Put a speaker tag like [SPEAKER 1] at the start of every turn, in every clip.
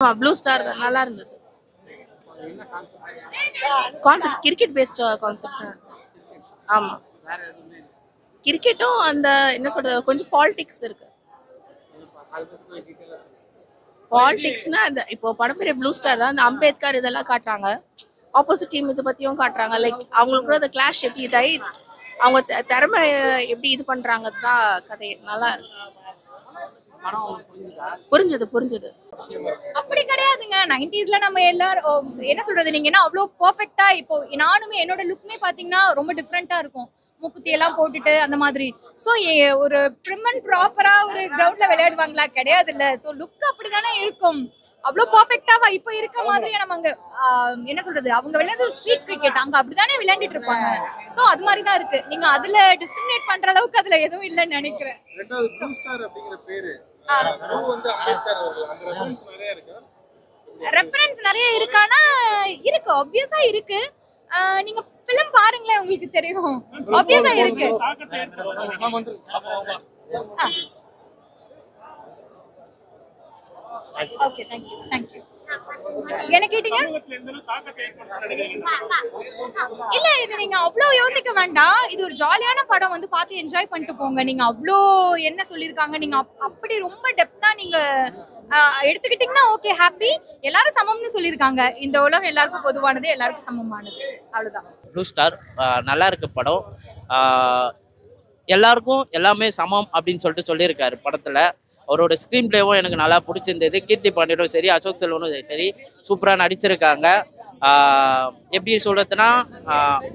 [SPEAKER 1] Blue star தான். நல்லா இருந்தது. கான்செப்ட் கிரிக்கெட் பேஸ்ட் கான்செப்ட் ஆமா. கிரிக்கெட்டும் அந்த என்ன சொல்றது கொஞ்சம் பாலிடிக்ஸ் இருக்கு. பாலிடிக்ஸ்னா அந்த இப்போ படம் பேர் ப்ளூ ஸ்டார் தான். அந்த அம்பேத்கர் இதெல்லாம் காட்டுறாங்க. ஆப்போசிட் டீம் இதை பத்தியும் காட்டுறாங்க. லைக் அவங்களுக்கு கூட அந்த கிளாஷ் எப்படி இதாகி அவங்க திறமை எப்படி இது பண்றாங்க தான் கதை. நல்லா இருக்கு. புரிஞ்சது புரிஞ்சது.
[SPEAKER 2] அப்படி கிடையாதுங்க. நைன்டிஸ்ல நம்ம எல்லாரும் என்ன சொல்றது? நீங்க என்ன அவ்வளோ பெர்ஃபெக்ட்டா இப்போ நானுமே என்னோட லுக்குமே பாத்தீங்கன்னா ரொம்ப டிஃப்ரெண்டா இருக்கும். மூக்குத்தி எல்லாம் போட்டுட்டு அந்த மாதிரி. ஸோ ஒரு ப்ரிம் அண்ட் ப்ராப்பரா ஒரு கிரவுண்ட்ல விளையாடுவாங்களா? கிடையாது இல்ல ஸோ லுக் அப்படிதானே இருக்கும் அவ்வளோ பர்ஃபெக்டாவா இப்போ இருக்க மாதிரி நம்ம அங்க என்ன சொல்றது? அவங்க விளையாடுறது ஸ்ட்ரீட் கிரிக்கெட் அங்க அப்படிதானே விளையாண்டுட்டு இருப்பாங்க. ஸோ அது மாதிரி தான் இருக்கு. நீங்க அதுல டிஸ்கிரிமினேட் பண்ற அளவுக்கு அதுல எதுவும் இல்லைன்னு நினைக்கிறேன். ஆ.
[SPEAKER 3] ரெஃபரன்ஸ் நிறைய இருக்கு.
[SPEAKER 2] இருக்கானா இருக்கு. ஆப்வியஸா இருக்கு. நீங்க ஃபிலிம் பாருங்களேன் உங்களுக்கு தெரியும். ஆப்வியஸா இருக்கு. Okay thank you thank you என்ன கேட்டீங்க? இல்ல இது நீங்க அவ்வளோ யோசிக்க வேண்டாம். இது ஒரு ஜாலியான படம் வந்து பார்த்து என்ஜாய் பண்ணிட்டு போங்க. நீங்க அவ்வளோ என்ன சொல்லியிருக்காங்க? நீங்க அப்படி ரொம்ப டெப்தா நீங்க எடுத்துக்கிட்டீங்கன்னா ஓகே ஹாப்பி எல்லாரும் சமம்னு சொல்லியிருக்காங்க. இந்த உலகம் எல்லாருக்கும் பொதுவானது எல்லாருக்கும் சமமானது. அவ்வளவுதான்.
[SPEAKER 4] ப்ளூ ஸ்டார் நல்லா இருக்கு படம். எல்லாருக்கும் எல்லாமே சமம் அப்படின்னு சொல்லிட்டு சொல்லியிருக்காரு படத்துல. அவரோட ஸ்க்ரீன் பிளேவும் எனக்கு நல்லா பிடிச்சிருந்தது. கீர்த்தி பாண்டியனும் சரி அசோக் செல்வனும் சரி சூப்பராக நடிச்சிருக்காங்க. எப்படி சொல்கிறதுனா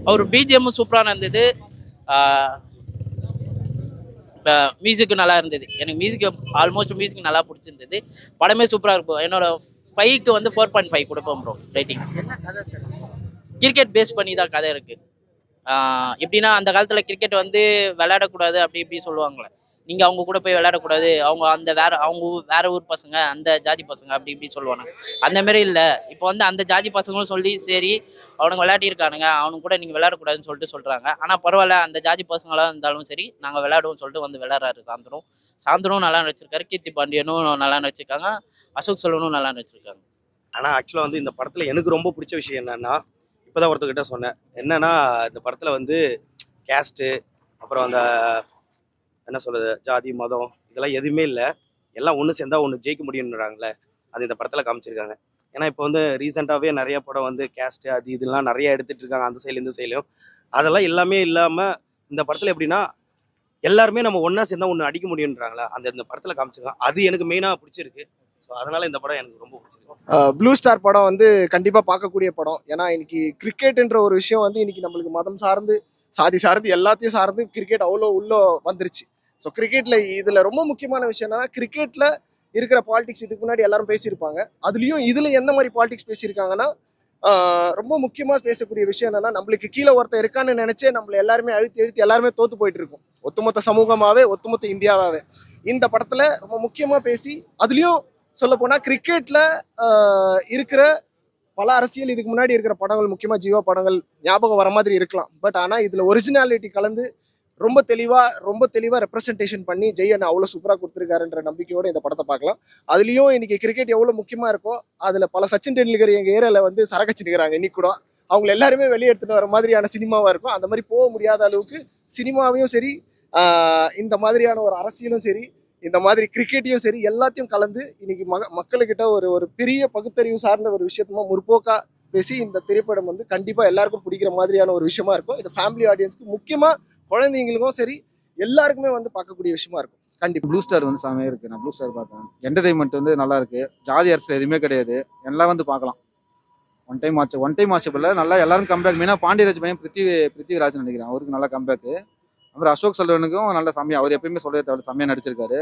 [SPEAKER 4] அவர் பிஜிஎம்மும் சூப்பராக இருந்தது மியூசிக்கும் நல்லா இருந்தது. எனக்கு மியூசிக் ஆல்மோஸ்ட் மியூசிக் நல்லா பிடிச்சிருந்தது. படமே சூப்பராக இருக்கும். என்னோட ஃபைவ்க்கு வந்து ஃபோர் பாயிண்ட் ஃபைவ் கொடுப்போம் ப்ரோ ரேட்டிங் கிரிக்கெட் பேஸ் பண்ணி தான் கதை இருக்குது எப்படின்னா அந்த காலத்தில் கிரிக்கெட் வந்து விளையாடக்கூடாது அப்படி இப்படி சொல்லுவாங்களே. நீங்கள் அவங்க கூட போய் விளையாடக்கூடாது. அவங்க அந்த வேற அவங்க வேற ஊர் பசங்க அந்த ஜாதி பசங்க அப்படி இப்படி சொல்லுவாங்க அந்த மாதிரி இல்லை. இப்போ வந்து அந்த ஜாதி பசங்களும் சொல்லி சரி அவனுங்க விளையாடிருக்கானுங்க அவனுங்க கூட நீங்கள் விளையாடக்கூடாதுன்னு சொல்லிட்டு சொல்கிறாங்க ஆனால் பரவாயில்ல அந்த ஜாதி பசங்களாக இருந்தாலும் சரி நாங்கள் விளையாடுவோம்னு சொல்லிட்டு வந்து விளையாடுறாரு சாந்தனும் சாந்தனும் நல்லா நடிச்சிருக்காரு. கீர்த்தி பாண்டியனும் நல்லா நடிச்சிருக்காங்க. அசோக் செல்வனும் நல்லா நடிச்சிருக்காங்க.
[SPEAKER 5] ஆனால் ஆக்சுவலாக வந்து இந்த படத்தில் எனக்கு ரொம்ப பிடிச்ச விஷயம் என்னன்னா இப்போதான் ஒருத்தர்கிட்ட சொன்னேன். என்னன்னா இந்த படத்தில் வந்து கேஸ்ட்டு அப்புறம் அந்த என்ன சொல்கிறது ஜாதி மதம் இதெல்லாம் எதுவுமே இல்லை. எல்லாம் ஒன்று சேர்ந்தா ஒன்று ஜெயிக்க முடியுன்றாங்களே அது இந்த படத்தில் காமிச்சிருக்காங்க. ஏன்னா இப்போ வந்து ரீசெண்டாகவே நிறைய படம் வந்து கேஸ்ட்டு அது இதெல்லாம் நிறைய எடுத்துகிட்டு இருக்காங்க. அந்த சைடு இந்த சைட்லையும் அதெல்லாம் எல்லாமே இல்லாமல் இந்த படத்தில் எப்படின்னா எல்லாருமே நம்ம ஒன்றா சேர்ந்தா ஒன்று அடிக்க முடியுன்றாங்களா அந்த இந்த படத்தில் காமிச்சிருக்காங்க. அது எனக்கு மெயினாக பிடிச்சிருக்கு. ஸோ அதனால இந்த படம் எனக்கு ரொம்ப பிடிச்சிருக்கு.
[SPEAKER 6] ப்ளூ ஸ்டார் படம் வந்து கண்டிப்பாக பார்க்கக்கூடிய படம். ஏன்னா இன்னைக்கு கிரிக்கெட்ன்ற ஒரு விஷயம் வந்து இன்னைக்கு நம்மளுக்கு மதம் சார்ந்து சாதி சார்ந்து எல்லாத்தையும் சார்ந்து கிரிக்கெட் அவ்வளோ உள்ளே வந்துருச்சு. ஸோ கிரிக்கெட்டில் இதில் ரொம்ப முக்கியமான விஷயம் என்னன்னா கிரிக்கெட்டில் இருக்கிற பாலிடிக்ஸ் இதுக்கு முன்னாடி எல்லாரும் பேசியிருப்பாங்க. அதுலேயும் இதில் எந்த மாதிரி பாலிடிக்ஸ் பேசியிருக்காங்கன்னா ரொம்ப முக்கியமாக பேசக்கூடிய விஷயம் என்னன்னா நம்மளுக்கு கீழே ஒருத்தர் இருக்கான்னு நினைச்சே நம்மள எல்லாருமே அழுத்தி அழுத்தி எல்லாருமே தோத்து போயிட்டு இருக்கோம் ஒத்துமொத்த சமூகமாகவே ஒத்துமொத்த இந்தியாவாகவே இந்த படத்தில் ரொம்ப முக்கியமாக பேசி அதுலேயும் சொல்ல போனால் கிரிக்கெட்டில் இருக்கிற பல அரசியல் இதுக்கு முன்னாடி இருக்கிற படங்கள் முக்கியமாக ஜீவா படங்கள் ஞாபகம் வர மாதிரி இருக்கலாம். பட் ஆனால் இதில் ஒரிஜினாலிட்டி கலந்து ரொம்ப தெளிவாக ரொம்ப தெளிவாக ரெப்ரசன்டேஷன் பண்ணி ஜெய் அண்ணா அவ்வளோ சூப்பராக கொடுத்துருக்காருன்ற நம்பிக்கையோட இந்த படத்தை பார்க்கலாம். அதுலேயும் இன்றைக்கி கிரிக்கெட் எவ்வளோ முக்கியமாக இருக்கோ அதில் பல சச்சின் டெண்டுல்கர் எங்கள் ஏரியாவில் வந்து சரக்கச்சு நிற்கிறாங்க இன்னைக்கு கூட. அவங்க எல்லாருமே வெளியே எடுத்துட்டு வர மாதிரியான சினிமாவாக இருக்கும். அந்த மாதிரி போக முடியாத அளவுக்கு சினிமாவையும் சரி இந்த மாதிரியான ஒரு அரசியலும் சரி இந்த மாதிரி கிரிக்கெட்டையும் சரி எல்லாத்தையும் கலந்து இன்னைக்கு மக மக்களுக்கிட்ட ஒரு ஒரு பெரிய பகுத்தறிவு சார்ந்த ஒரு விஷயத்தமா முற்போக்கா பேசி இந்த திரைப்படம் வந்து கண்டிப்பாக எல்லாருக்கும் பிடிக்கிற மாதிரியான ஒரு விஷயமா இருக்கும். இது ஃபேமிலி ஆடியன்ஸ்க்கு முக்கியமாக குழந்தைங்களுக்கும் சரி எல்லாருக்குமே வந்து பார்க்கக்கூடிய விஷயமா இருக்கும். கண்டிப்பாக
[SPEAKER 7] ப்ளூ ஸ்டார் வந்து செமையாக இருக்குது நான் ப்ளூ ஸ்டார் பார்த்தேன். என்டர்டைன்மெண்ட் வந்து நல்லா இருக்குது ஜாதி அரசியல் எதுவுமே கிடையாது. எல்லாம் வந்து பார்க்கலாம். ஒன் டைம் ஆச்சு ஒன் டைம் ஆச்சு போல நல்லா எல்லாரும் கம்பேக் மெயினாக பாண்டியராஜ் பையன் பிருத்திவி பிருத்திவிராஜ் நினைக்கிறேன். அவருக்கு நல்லா கம்பேக்கு அப்புறம் அசோக் செல்வனுக்கும் நல்ல செம்மையா அவர் எப்பயுமே சொல்லவே தேவை செம்மையாக நடிச்சிருக்காரு.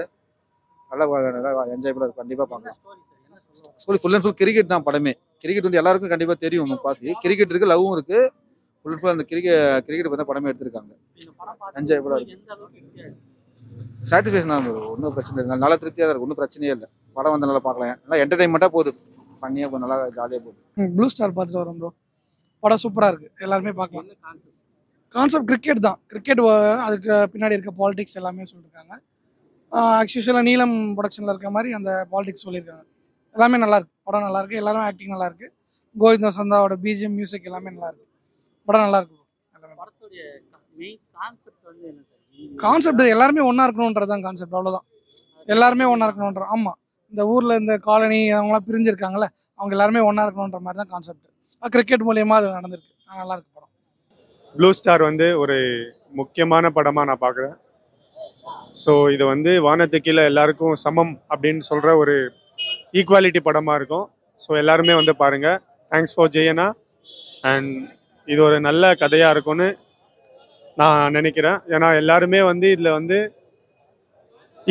[SPEAKER 7] நல்லா நல்லா என்ஜாய் பண்ண கண்டிப்பாக பார்க்கலாம். School full and full cricket தான் படமே. கிரிக்கெட் வந்து எல்லாருக்கும் கண்டிப்பாக தெரியும் முப்பாசி கிரிக்கெட் இருக்கு லவ்வும் இருக்கு. ஃபுல் ஃபுல் அந்த கிரிக்கெட் கிரிக்கெட் பற்றி படமே எடுத்திருக்காங்க. என்ஜாய் பண்ண சாட்டிஸ்ஃபேக்ஷன் தான் bro. ஒன்றும் பிரச்சனை இல்லை. நல்லா திருப்தியாக தான் இருக்கும் ஒன்றும் பிரச்சனையே இல்லை. படம் வந்து நல்லா பார்க்கலாம். நல்லா என்டர்டைன்மெண்ட்டாக போகுது. ஃபன்னியாக நல்லா ஜாலியாக போகுது.
[SPEAKER 8] ப்ளூ ஸ்டார் பார்த்துட்டு வரோம் ப்ரோ படம் சூப்பராக இருக்குது எல்லாருமே பார்க்கலாம். கான்செப்ட் கிரிக்கெட் தான். கிரிக்கெட் அதுக்கு பின்னாடி இருக்க பாலிடிக்ஸ் எல்லாமே சொல்லியிருக்காங்க ஆக்சுவலாக நீலம் ப்ரொடக்ஷனில் இருக்க மாதிரி அந்த பாலிடிக்ஸ் சொல்லியிருக்காங்க எல்லாமே நல்லா இருக்கு படம் நல்லா இருக்கு எல்லாரும் ஆக்டிங் நல்லா இருக்கு கோவிந்த சந்தாவோட பிஜிஎம் மியூசிக் எல்லாமே நல்லா இருக்கு படம் நல்லா இருக்கு
[SPEAKER 9] படத்துடைய மெயின் கான்செப்ட் வந்து என்ன சார்
[SPEAKER 8] கான்செப்ட் எல்லாருமே ஒன்றா இருக்கணுன்றது தான் கான்செப்ட் அவ்வளோதான் எல்லாருமே ஒன்றா இருக்கணுன்ற ஆமாம் இந்த ஊரில் இந்த காலனி அவங்களாம் பிரிஞ்சிருக்காங்கல்ல அவங்க எல்லாருமே ஒன்றா இருக்கணுன்ற மாதிரி தான் கான்செப்ட் கிரிக்கெட் மூலியமா அது நடந்திருக்கு. ஆ, நல்லா இருக்கு படம்.
[SPEAKER 10] ப்ளூ ஸ்டார் வந்து ஒரு முக்கியமான படமாக நான் பார்க்குறேன் ஸோ இது வந்து வானத்து கீழே எல்லாருக்கும் சமம் அப்படின்னு சொல்கிற ஒரு ஈக்குவாலிட்டி படமாக இருக்கும். ஸோ எல்லாருமே வந்து பாருங்கள் தேங்க்ஸ் ஃபார் ஜெயனா அண்ட் இது ஒரு நல்ல கதையாக இருக்கும்னு நான் நினைக்கிறேன். ஏன்னா எல்லாருமே வந்து இதில் வந்து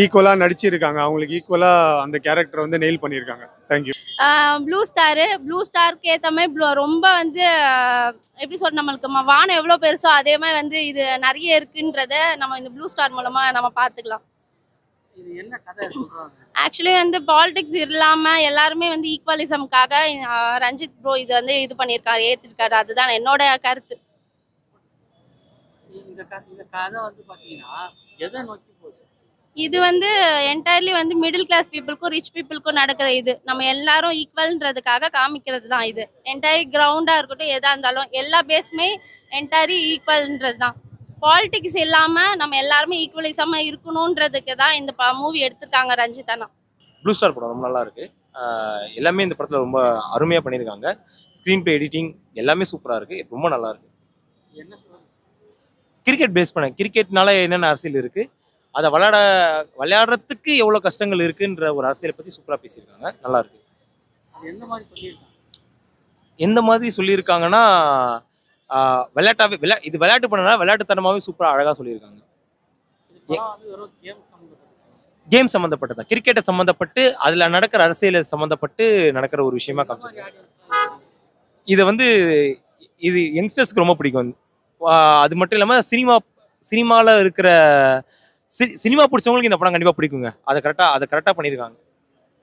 [SPEAKER 10] ஈக்குவலாக நடிச்சிருக்காங்க. அவங்களுக்கு ஈக்குவலாக அந்த கேரக்டர் வந்து நெயில் பண்ணியிருக்காங்க தேங்க்யூ
[SPEAKER 11] ப்ளூ ஸ்டாரு ப்ளூ ஸ்டாருக்கு ஏற்ற மாதிரி ப்ளூ ரொம்ப வந்து எப்படி சொல்ற நம்மளுக்கு? வானம் எவ்வளோ பெருசோ அதே மாதிரி வந்து இது நிறைய இருக்குன்றத நம்ம இந்த ப்ளூ ஸ்டார் மூலமா நம்ம பார்த்துக்கலாம்
[SPEAKER 9] இது என்ன கதை சொல்றாங்க
[SPEAKER 11] ஆக்சுவலி வந்து பாலிடிக்ஸ் இல்லாம எல்லாருமே வந்து ஈக்குவலிசம்காக ரஞ்சித் ப்ரோ இது வந்து இது பண்ணியிருக்காரு ஏற்றிருக்காரு அதுதான் என்னோட கருத்து. இது வந்து என்டையர்லி வந்து மிடில் கிளாஸ் பீப்புளுக்கும் ரிச் பீப்புளுக்கும் நடக்கிற இது. நம்ம எல்லாரும் ஈக்குவல்ன்றதுக்காக காமிக்கிறது தான் இது. என்டையர் கிரவுண்டாக இருக்கட்டும் எதாக இருந்தாலும் எல்லா பேஸுமே என்டையரி ஈக்குவல்ன்றது தான் பாலிடிக்ஸ் இல்லாமல் நம்ம எல்லாருமே ஈக்குவலிசமாக இருக்கணுன்றதுக்கு தான் இந்த மூவி எடுத்திருக்காங்க ரஞ்சித் அண்ணா.
[SPEAKER 12] ப்ளூ ஸ்டார் படம் ரொம்ப நல்லா இருக்கு. எல்லாமே இந்த படத்தில் ரொம்ப அருமையாக பண்ணியிருக்காங்க. ஸ்க்ரீன் ப்ளே எடிட்டிங் எல்லாமே சூப்பராக இருக்கு. ரொம்ப நல்லா இருக்கு. கிரிக்கெட் பேஸ் பண்ண கிரிக்கெட்னால என்னென்ன அரசியல் இருக்கு அதை விளையாட விளையாடுறதுக்கு எவ்வளோ கஷ்டங்கள் இருக்குன்ற ஒரு அரசியலை பற்றி சூப்பராக பேசியிருக்காங்க. நல்லா இருக்கு.
[SPEAKER 9] எந்த மாதிரி பண்ணியிருக்காங்க?
[SPEAKER 12] எந்த மாதிரி சொல்லியிருக்காங்கன்னா விளையாட்டாவே விளையா இது விளையாட்டு பண்ணனா விளையாட்டுத்தனமாகவே சூப்பராக அழகாக சொல்லியிருக்காங்க.
[SPEAKER 9] கேம் சம்மந்தப்பட்டது.
[SPEAKER 12] தான் கிரிக்கெட்டை சம்மந்தப்பட்டு அதில் நடக்கிற அரசியல் சம்மந்தப்பட்டு நடக்கிற ஒரு விஷயமா காமிச்சிருக்காங்க. இதை வந்து இது யங்ஸ்டர்ஸ்க்கு ரொம்ப பிடிக்கும். அது மட்டும் இல்லாமல் சினிமா சினிமாவில் இருக்கிற சினிமா பிடிச்சவங்களுக்கு இந்த படம் கண்டிப்பாக பிடிக்குங்க. அதை கரெக்டாக அதை கரெக்டாக பண்ணியிருக்காங்க.